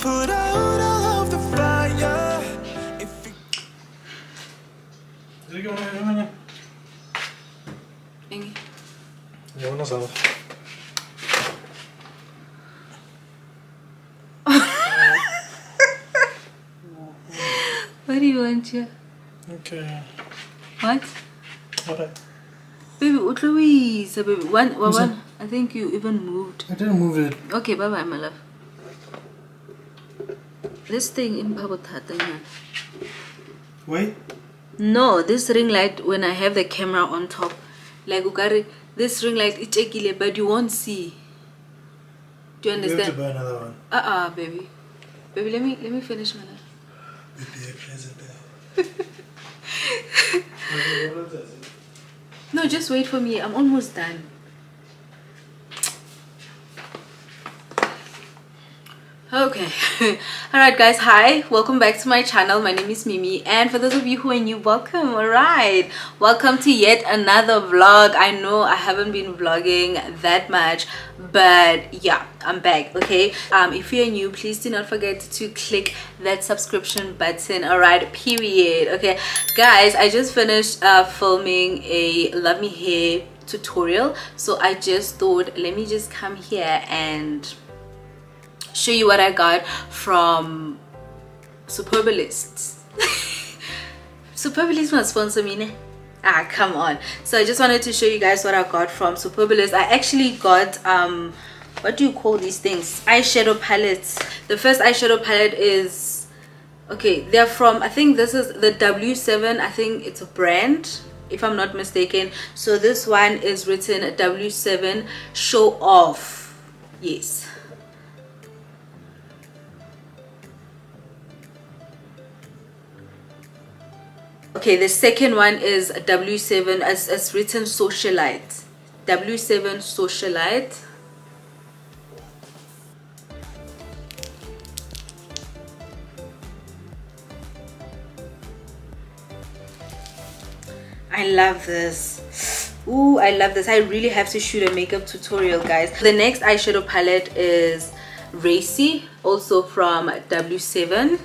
put out all of the fire. If it Sige, una, una, una. Ingi. Ja, una sawa. What do you want here? Okay. What? Alright. Baby, Louise, baby. One, one, What's that? one. I think you even moved. I didn't move it. Okay, bye bye, my love. This thing in Pabotata, Wait. No, this ring light, when I have the camera on top, like Ugari, this ring light, it's ekile, but you won't see. Do you We have to understand? buy another one. Uh-uh, baby. Baby, let me let me finish my life. Baby, present there. Okay, what is that? No, just wait for me. I'm almost done. Okay. Alright guys, hi. Welcome back to my channel. My name is Mimi and for those of you who are new, welcome. Alright. Welcome to yet another vlog. I know I haven't been vlogging that much, but yeah, I'm back, okay? Um if you're new, please do not forget to click that subscription button. Alright, period. Okay. Guys, I just finished uh filming a Love Me Hair tutorial. So I just thought let me just come here and show you what I got from Superbalist. Superbalist must sponsor me. ne? Ah, come on. So I just wanted to show you guys what I got from Superbalist. I actually got um what do you call these things? Eyeshadow palettes. The first eyeshadow palette is okay, they're from I think this is the W7. I think it's a brand if I'm not mistaken. So this one is written W7 show off. Yes. Okay, the second one is W7 as written socialite. W7 socialite. I love this. Ooh, I love this. I really have to shoot a makeup tutorial, guys. The next eyeshadow palette is Racy, also from W7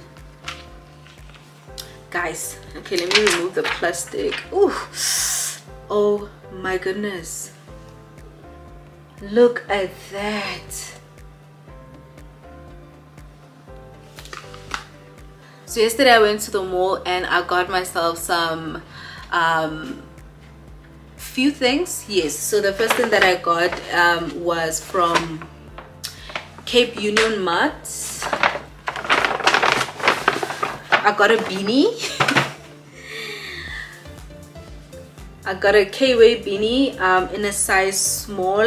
guys okay let me remove the plastic. Ooh. oh my goodness. Look at that. So yesterday i went to the mall and i got myself some um few things. Yes so the first thing that i got um was from cape union mart I got a beanie. I got a K-Way beanie um, in a size small,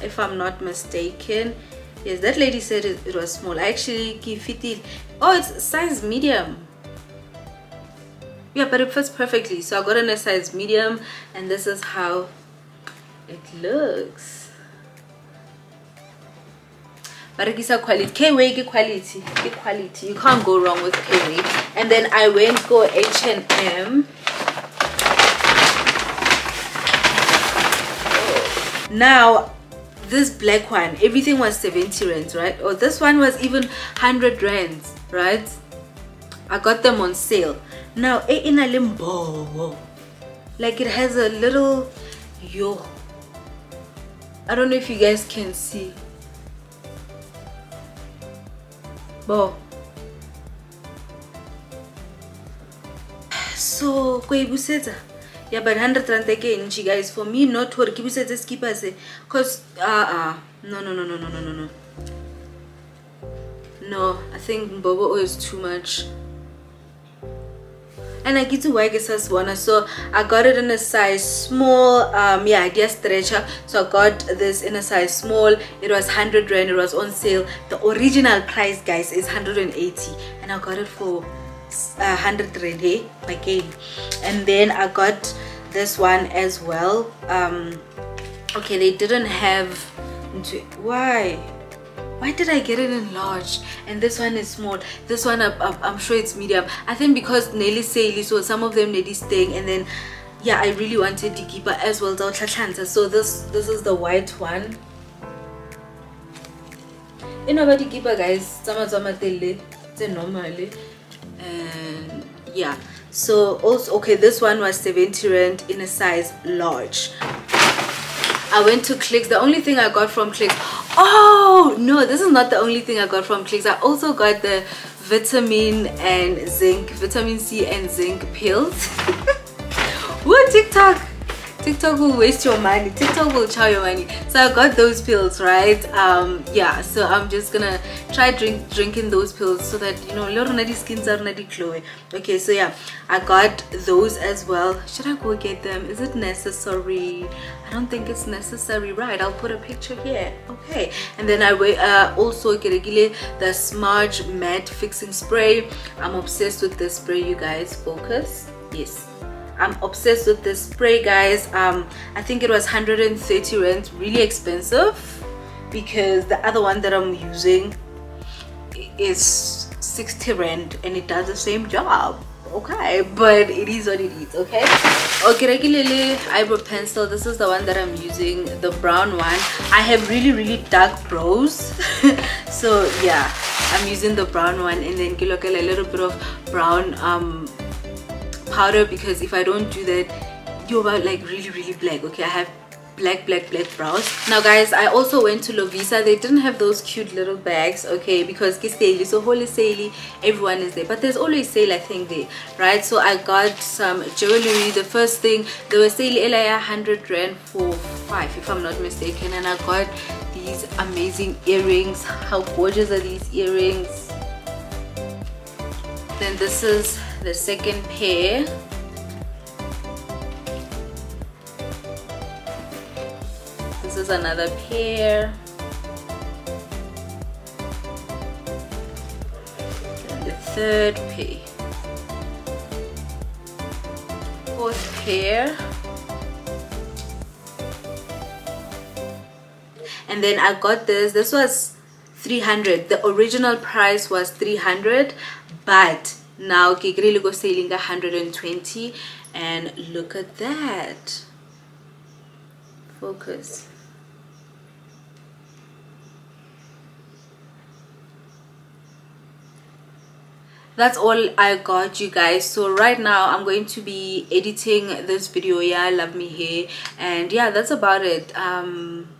if I'm not mistaken. Yes, that lady said it, it was small. I actually give it. Oh, it's size medium. Yeah, but it fits perfectly. So I got in a size medium, and this is how it looks. Barakisa quality. K-Way quality. Quality. You can't go wrong with K-Way. And then I went go H&M. Now, this black one, everything was 70 rands, right? Or this one was even 100 rands, right? I got them on sale. Now, eh, in a limbo. Like it has a little yo. I don't know if you guys can see. Bo. So, ko e busetsa. Yeah, but 100 rand again, you guys. For me, not to ke busetse skipa se. Cause, uh, uh, no, no, no, no, no, no, no, no. I think Bobo is too much. and I get to work as one so I got it in a size small um yeah idea stretcher so I got this in a size small it was 100 rand it was on sale the original price guys is 180 and I got it for uh, 100 rand hey again and then I got this one as well. Um okay they didn't have why? Why did I get it in large and this one is small. This one I'm sure it's medium. I think because Nelly sale so some of them Nelly staying and then yeah I really wanted the keeper as well so this this is the white one. You know about the keeper guys? Normally and yeah so also okay this one was 70 rand in a size large I went to Clicks. The only thing I got from Clicks. Oh no, this is not the only thing I got from Clicks. I also got the vitamin and zinc, vitamin C and zinc pills. what TikTok? TikTok will waste your money. TikTok will chow your money. So I got those pills, right? Um, yeah. So I'm just gonna try drink drinking those pills so that you know nutty skins are nutty glowy. Okay, so yeah, I got those as well. Should I go get them? Is it necessary? I don't think it's necessary, right? I'll put a picture here. Okay, and then I uh, also get the Smudge Matte Fixing Spray. I'm obsessed with this spray, you guys. Focus. Yes i'm obsessed with this spray guys. Um i think it was 130 rand really expensive because the other one that i'm using is 60 rand and it does the same job. Okay but it is what it is okay? Okay regularly eyebrow pencil. This is the one that i'm using the brown one. I have really really dark brows. So yeah i'm using the brown one and then look a little bit of brown um powder because if I don't do that you're about like really really black okay? I have black black black brows. Now guys i also went to lovisa. They didn't have those cute little bags okay? Because sale so holy sale everyone is there. But there's always sale i think there right? So i got some jewelry. The first thing there was sale li 100 rand for five if i'm not mistaken. And i got these amazing earrings. How gorgeous are these earrings? Then this is the second pair. This is another pair. And the third pair. Fourth pair. And then I got this. This was 300 the original price was 300 but now kikri go selling 120 and look at that. Focus. That's all i got you guys. So right now i'm going to be editing this video. Yeah love me here and yeah that's about it. Um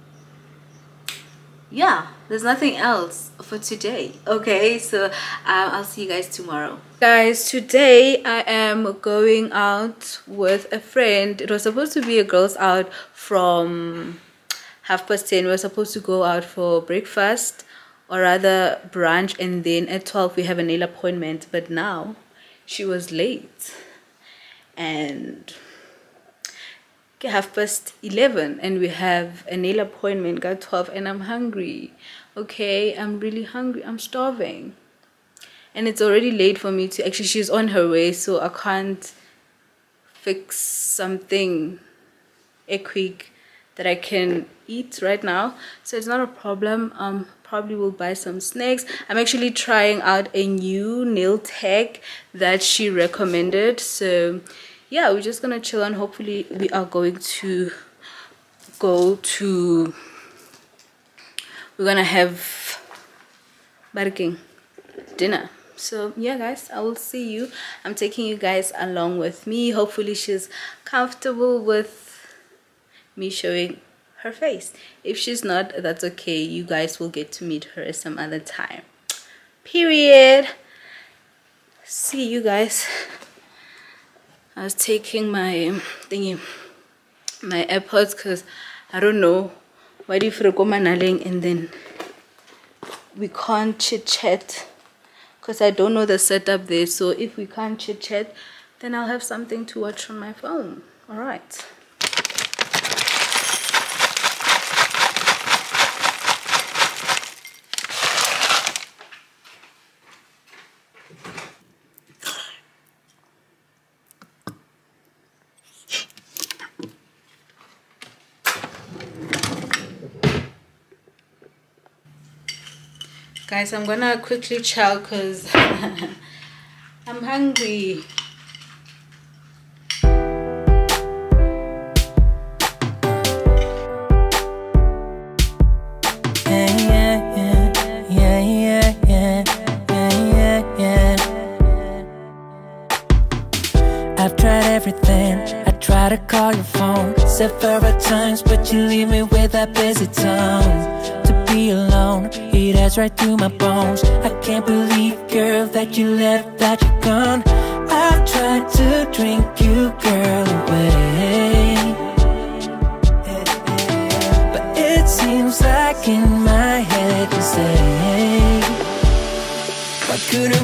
yeah there's nothing else for today. Okay so um, i'll see you guys tomorrow. Guys today i am going out with a friend. It was supposed to be a girls out from half past 10 we are supposed to go out for breakfast or rather brunch and then at 12 we have a nail appointment. But now she was late. And half past 11 and we have a nail appointment got 12 and i'm hungry. Okay i'm really hungry i'm starving. And it's already late for me to actually she's on her way so i can't fix something a quick that i can eat right now. So it's not a problem um probably will buy some snacks. I'm actually trying out a new nail tech that she recommended so yeah we're just gonna chill and hopefully we are going to go to we're gonna have barking dinner. So yeah guys i will see you. I'm taking you guys along with me. Hopefully she's comfortable with me showing her face. If she's not that's okay. You guys will get to meet her some other time. Period. See you guys I was taking my thingy, my AirPods because I don't know why do you naling and then we can't chit chat because I don't know the setup there. So if we can't chit chat, then I'll have something to watch on my phone. All right. Guys i'm gonna quickly chow because i'm hungry I've tried everything. I try to call your phone several times, but you leave me with that busy tone. Has right through my bones. I can't believe, girl, that you left, that you're gone. I've tried to drink you, girl, away. But it seems like in my head you say, Why couldn't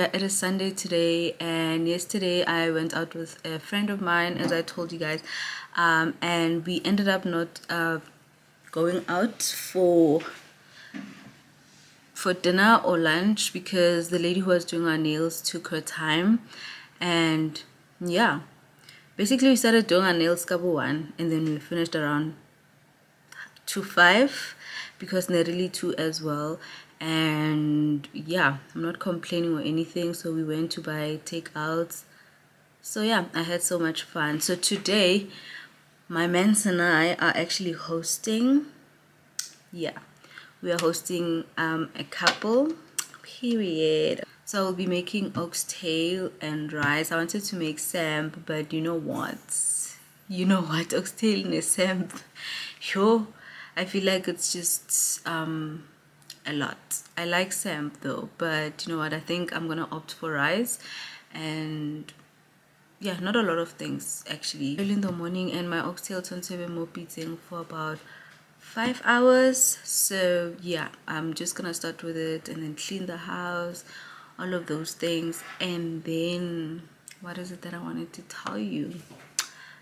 yeah, it is Sunday today, and yesterday I went out with a friend of mine, as I told you guys, um, and we ended up not uh, going out for for dinner or lunch because the lady who was doing our nails took her time, and yeah, basically we started doing our nails couple one, and then we finished around to five because nearly two as well and yeah i'm not complaining or anything so we went to buy takeouts so yeah i had so much fun so today my mans and I are actually hosting. Yeah, we are hosting um, a couple. Period. So I'll be making oxtail and rice. I wanted to make samp, but you know what? You know what? Oxtail and samp. Sure. I feel like it's just um a lot. I like samp though, but you know what? I think I'm gonna opt for rice and yeah not a lot of things actually early in the morning and my oxtail turned to be more beating for about five hours so yeah i'm just gonna start with it and then clean the house all of those things and then what is it that i wanted to tell you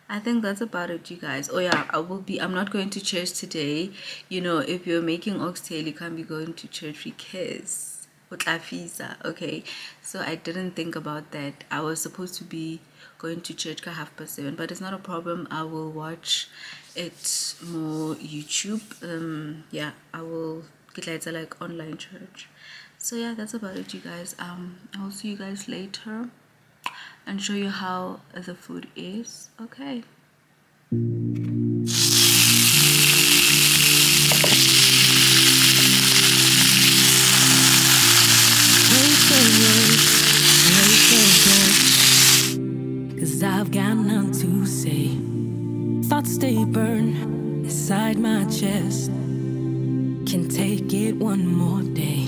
I think that's about it, you guys. Oh yeah, I will be. I'm not going to church today. You know, if you're making oxtail, you can't be going to church because okay so i didn't think about that i was supposed to be going to church at half past seven but it's not a problem i will watch it more youtube um yeah i will get later like online church so yeah that's about it you guys um i'll see you guys later and show you how the food is okay Cause I've got none to say. Thoughts stay burned inside my chest. Can take it one more day.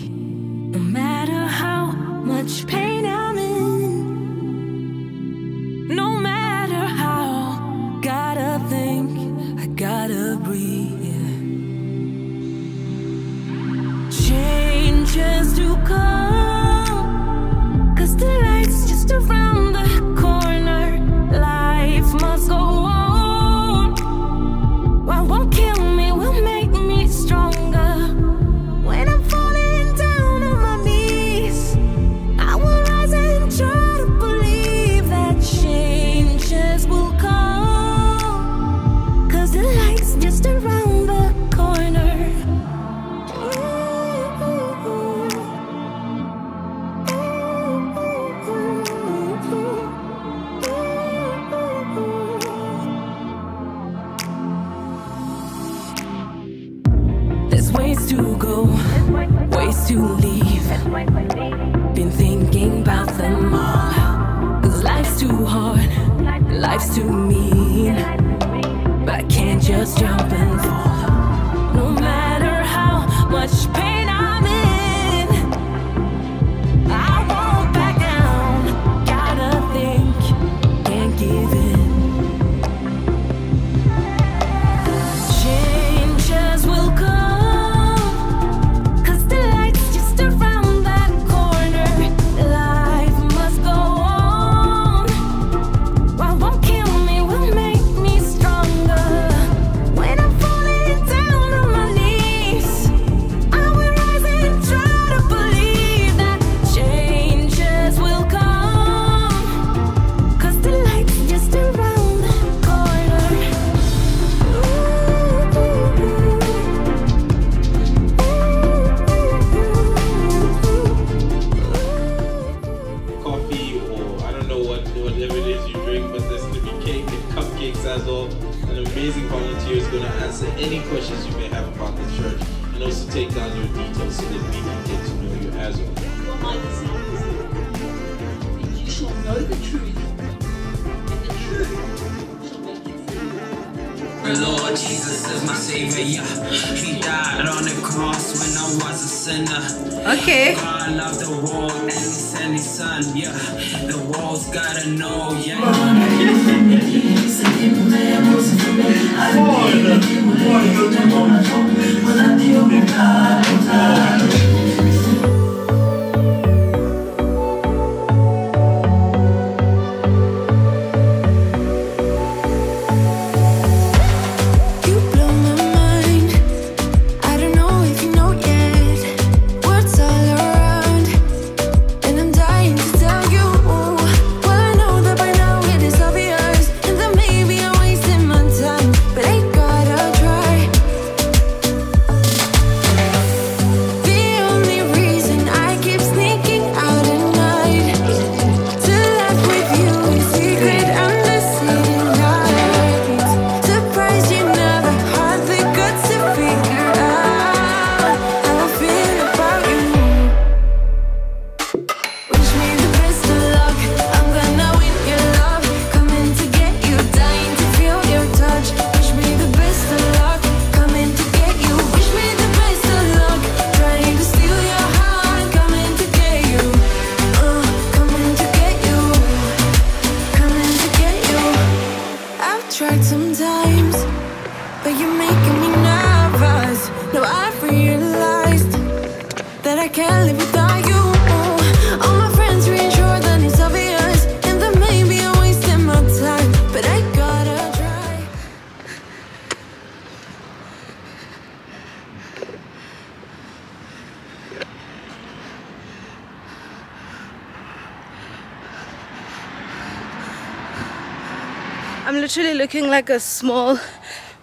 Like a small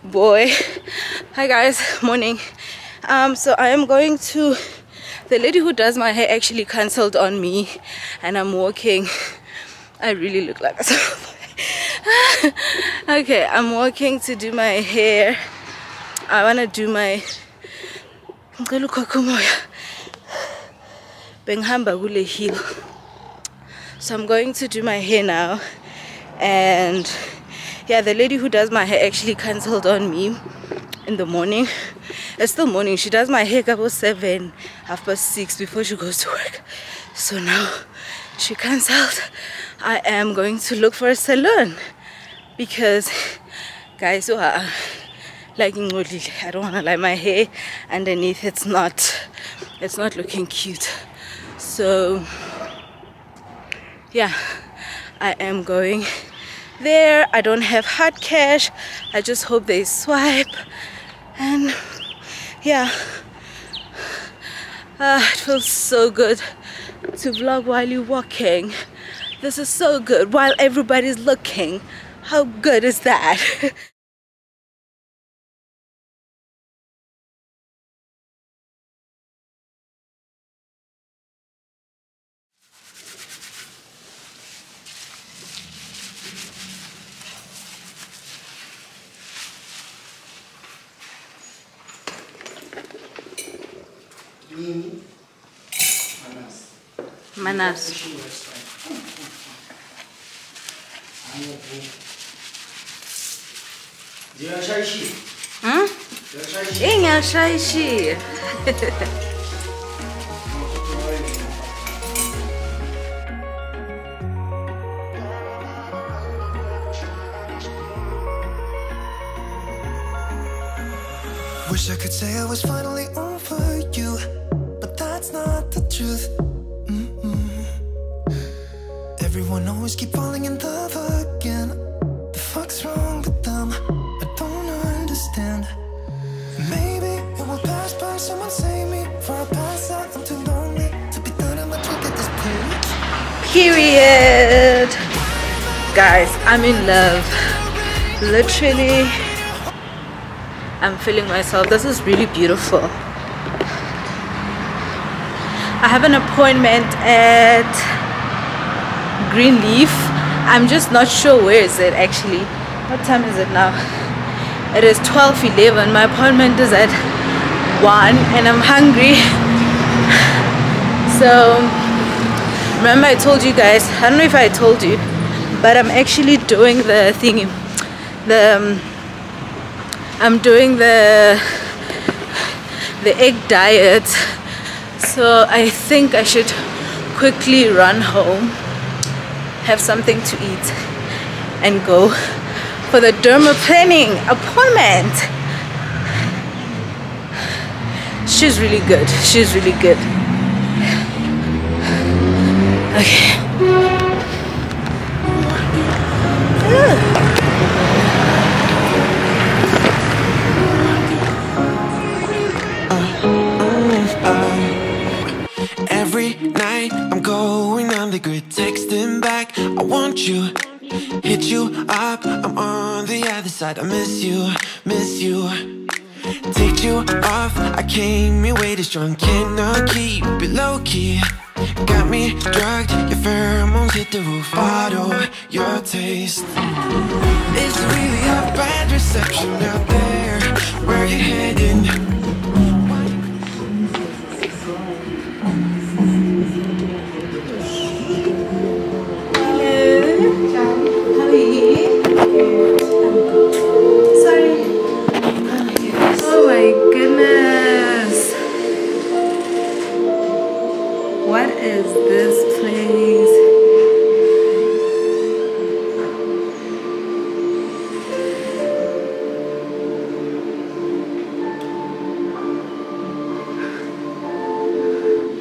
boy. Hi guys, morning. Um, so I am going to the lady who does my hair actually cancelled on me and I'm walking. I really look like a small boy. okay, I'm walking to do my hair. I wanna do my. So I'm going to do my hair now and yeah the lady who does my hair actually cancelled on me in the morning. It's still morning. She does my hair about seven half past six before she goes to work. So now she cancelled. I am going to look for a salon because guys so uh, like ngcolile. i don't want to lie my hair underneath it's not it's not looking cute. So yeah i am going there. I don't have hard cash. I just hope they swipe. And yeah. Ah, it feels so good to vlog while you're walking. This is so good while everybody's looking. How good is that manas hmm? ingashayishile Wish I could say I was finally over period. Guys i'm in love. Literally i'm feeling myself. This is really beautiful. I have an appointment at greenleaf i'm just not sure where is it actually. What time is it now? It is 12 11 my appointment is at 1 and i'm hungry. So remember i told you guys i don't know if i told you but i'm actually doing the thingy the um, i'm doing the the egg diet. So i think i should quickly run home have something to eat and go for the derma planning appointment. She's really good. She's really good okay uh, uh, uh, Every night I'm going on the grid, texting back. I want you, hit you up. I'm on the other side. I miss you, miss you. Take you off. I came in way too strong. Cannot keep it low key. Got me drugged. Your pheromones hit the roof. Bottle your taste. It's really a bad reception out there. Where you heading?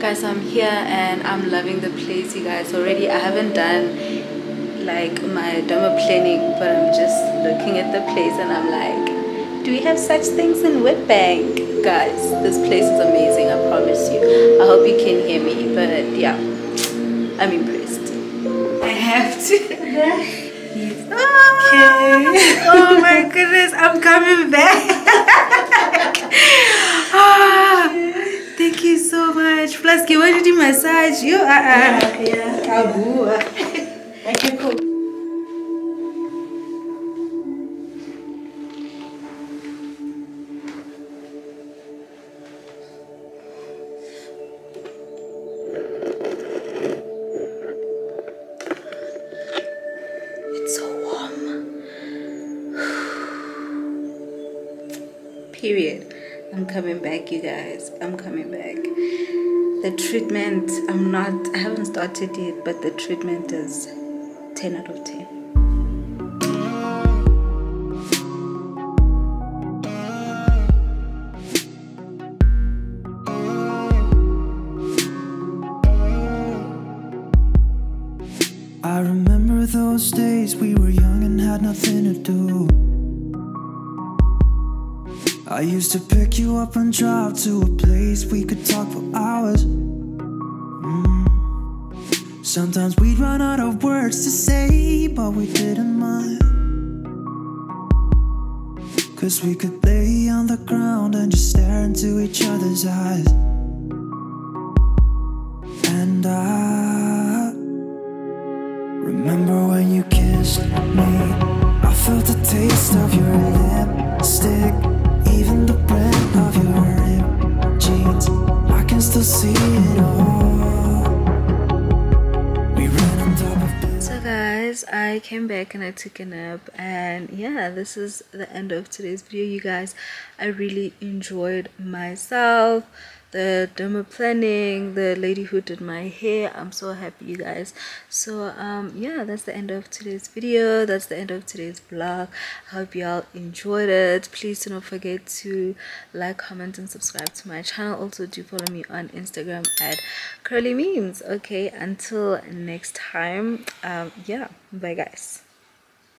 Guys so i'm here and i'm loving the place you guys already i haven't done like my dermaplaning but i'm just looking at the place and i'm like do we have such things in Witbank? Guys, this place is amazing, I promise you. I hope you can hear me, but yeah, I'm impressed. I have to. Oh, oh my goodness, I'm coming back. thank you so much. Plus, you do massage? You are. Uh, yeah. Okay, cool. It's so warm. Period. I'm coming back, you guys. I'm coming back. The treatment, I'm not, I haven't started yet, but the treatment is 10 out of 10. Drive to a place we could talk for hours. Mm. Sometimes we'd run out of words to say, but we didn't mind. Cause we could lay on the ground and just stare into each other's eyes. And I remember when you kissed me. I felt the taste of your I came back and I took a nap and yeah, this is the end of today's video you guys. I really enjoyed myself. The dermaplaning, the lady who did my hair. I'm so happy you guys. So um yeah, that's the end of today's video. That's the end of today's vlog. I hope y'all enjoyed it. Please do not forget to like, comment and subscribe to my channel. Also do follow me on Instagram at curlymims. Okay, until next time. Um yeah, bye guys.